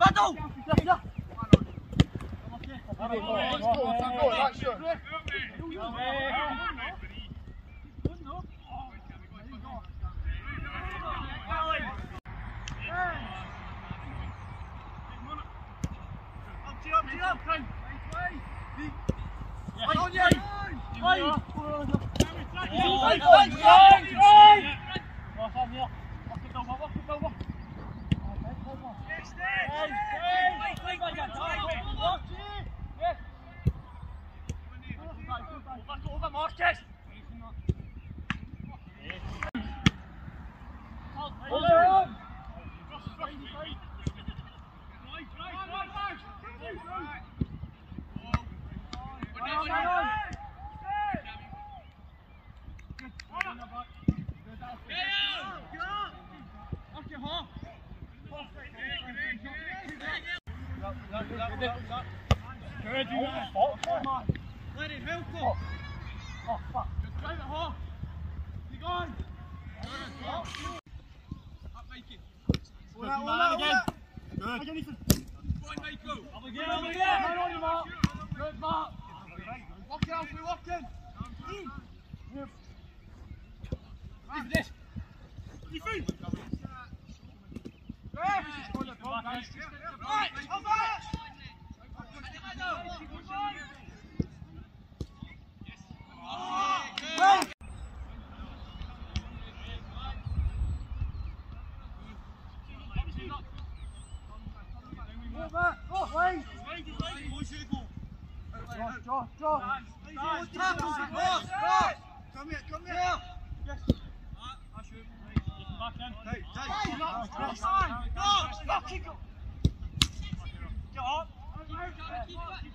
Battle! Yeah, yeah. Battle! Axel. Yeah. Reggie, oh, man. Oh, come on. Let it help him. Oh, oh fuck. Just drive it home. Keep going. Oh, Up, Mikey. All out, all out, all out. Good. Go on, Michael. Up again, up again. draw, draw. Nice, nice, tackles, nice, cross, cross. Come here, come here. Yeah. Yes. I shoot. Back in. Hey, hey. Cross, cross, fucking go. Get on. Keep it. Keep it.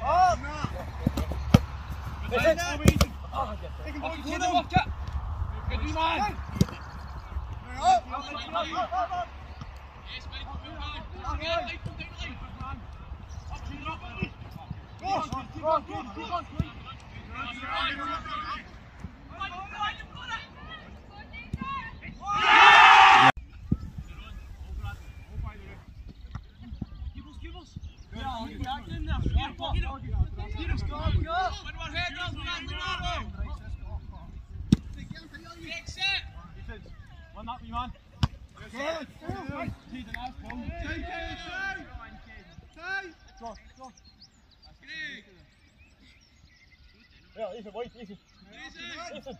Oh! No. Is it? Tillbaka! Lycka till man! Gå! Gå! Gå! Gå! that wee man. Good. Good. He's a nice ball. Take it, Tay. Tay. Josh, Josh. Greg. Yeah, listen, wait, listen. Listen. Listen.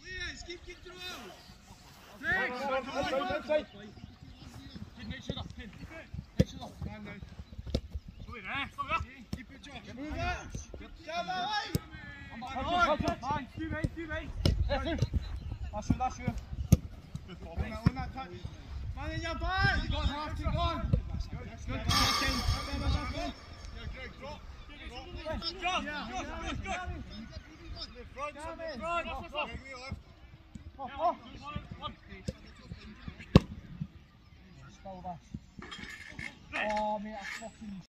Please, keep control. Thanks. Make sure that's pinned. Make sure that's pinned. Come in there. Come in there. Keep your job. Move up. Come on. Nein, Steve, hey, Steve, touch. You. That's good, that's good. That's good. Oh, mate, I fucking...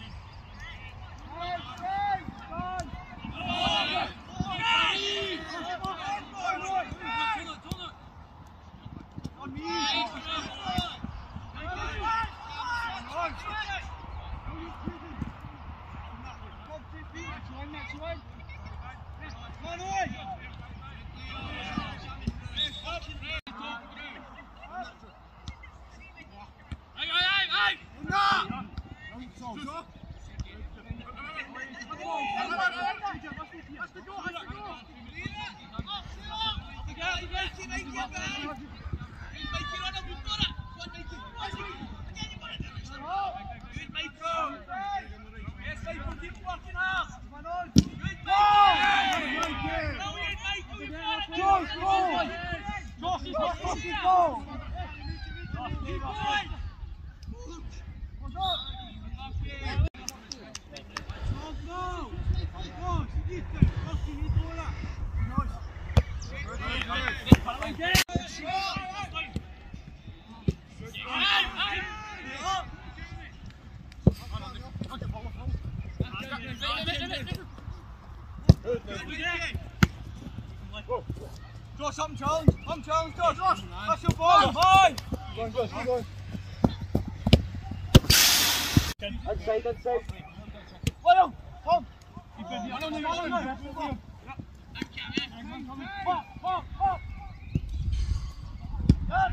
Josh, I'm Jones. I'm Jones. Josh, Josh. That's your ball. Bye. Go on, go on, keep going. Outside, outside. Well, Tom. Man